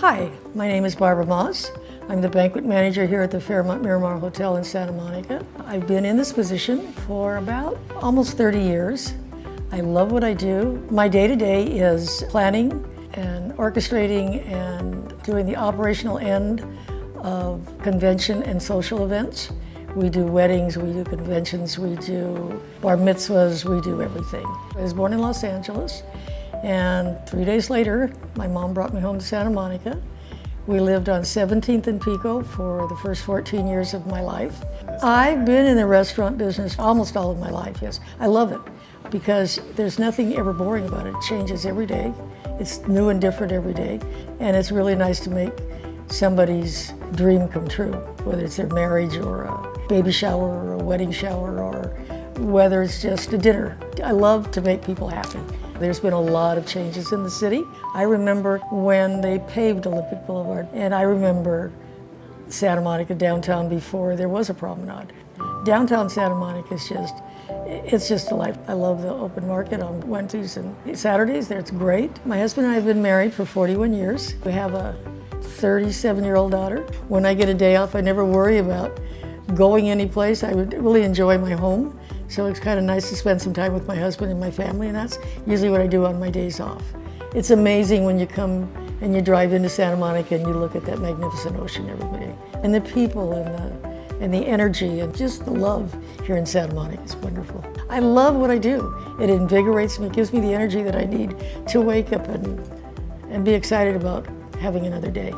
Hi, my name is Barbara Moss. I'm the banquet manager here at the Fairmont Miramar Hotel in Santa Monica. I've been in this position for about almost 30 years. I love what I do. My day-to-day -day is planning and orchestrating and doing the operational end of convention and social events. We do weddings, we do conventions, we do bar mitzvahs, we do everything. I was born in Los Angeles and three days later, my mom brought me home to Santa Monica. We lived on 17th and Pico for the first 14 years of my life. I've been in the restaurant business almost all of my life, yes. I love it because there's nothing ever boring about it. It changes every day. It's new and different every day. And it's really nice to make somebody's dream come true, whether it's their marriage or a baby shower or a wedding shower or whether it's just a dinner. I love to make people happy. There's been a lot of changes in the city. I remember when they paved Olympic Boulevard, and I remember Santa Monica downtown before there was a promenade. Downtown Santa Monica is just, it's just a life. I love the open market on Wednesdays and Saturdays. There, it's great. My husband and I have been married for 41 years. We have a 37-year-old daughter. When I get a day off, I never worry about going anyplace. I would really enjoy my home. So it's kind of nice to spend some time with my husband and my family, and that's usually what I do on my days off. It's amazing when you come and you drive into Santa Monica and you look at that magnificent ocean every day. And the people and the, and the energy and just the love here in Santa Monica is wonderful. I love what I do. It invigorates me, it gives me the energy that I need to wake up and, and be excited about having another day.